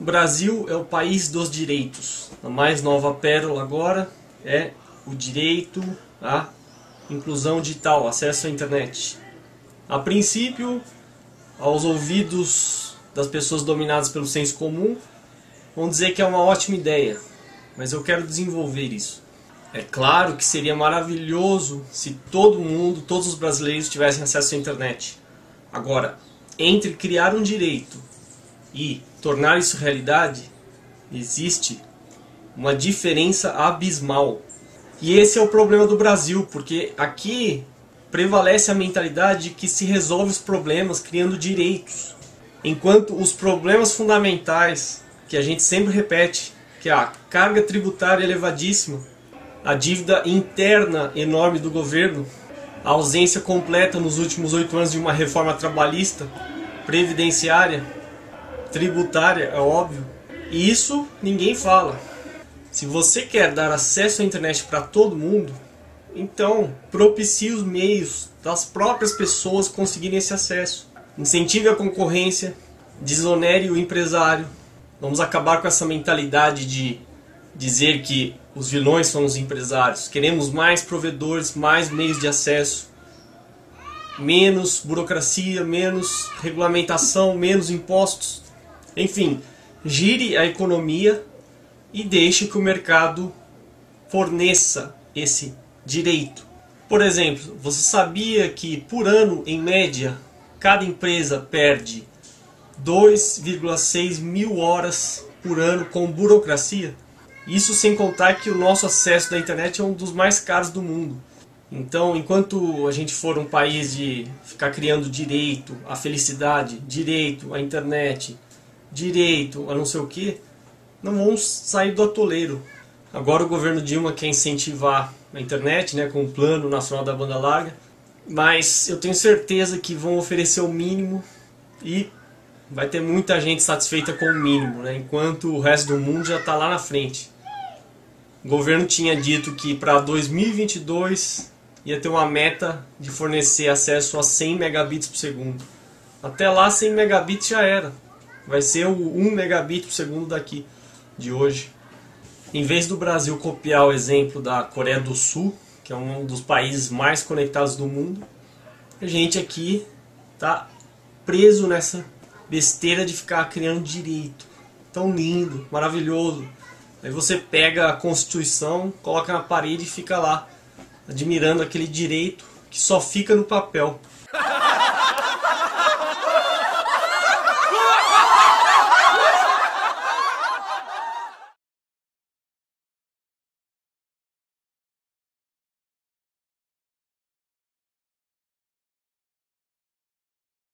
O Brasil é o país dos direitos. A mais nova pérola agora é o direito à inclusão digital, acesso à internet. A princípio, aos ouvidos das pessoas dominadas pelo senso comum, vão dizer que é uma ótima ideia, mas eu quero desenvolver isso. É claro que seria maravilhoso se todo mundo, todos os brasileiros tivessem acesso à internet. Agora, entre criar um direito e tornar isso realidade, existe uma diferença abismal. E esse é o problema do Brasil, porque aqui prevalece a mentalidade de que se resolve os problemas criando direitos, enquanto os problemas fundamentais que a gente sempre repete, que é a carga tributária elevadíssima, a dívida interna enorme do governo, a ausência completa nos últimos oito anos de uma reforma trabalhista, previdenciária, tributária, é óbvio. E isso ninguém fala. Se você quer dar acesso à internet para todo mundo, então propicie os meios das próprias pessoas conseguirem esse acesso. Incentive a concorrência, desonere o empresário. Vamos acabar com essa mentalidade de dizer que os vilões são os empresários. Queremos mais provedores, mais meios de acesso, menos burocracia, menos regulamentação, menos impostos. Enfim, gire a economia e deixe que o mercado forneça esse direito. Por exemplo, você sabia que por ano, em média, cada empresa perde 2,6 mil horas por ano com burocracia? Isso sem contar que o nosso acesso da internet é um dos mais caros do mundo. Então, enquanto a gente for um país de ficar criando direito à felicidade, direito à internet, direito a não sei o que, não vamos sair do atoleiro. Agora o governo Dilma quer incentivar a internet, né, com o Plano Nacional da Banda Larga, mas eu tenho certeza que vão oferecer o mínimo e vai ter muita gente satisfeita com o mínimo, né, enquanto o resto do mundo já está lá na frente. O governo tinha dito que para 2022 ia ter uma meta de fornecer acesso a 100 megabits por segundo. Até lá 100 megabits já era vai ser o 1 megabit por segundo daqui, de hoje. Em vez do Brasil copiar o exemplo da Coreia do Sul, que é um dos países mais conectados do mundo, a gente aqui tá preso nessa besteira de ficar criando direito. Tão lindo, maravilhoso. Aí você pega a Constituição, coloca na parede e fica lá, admirando aquele direito que só fica no papel.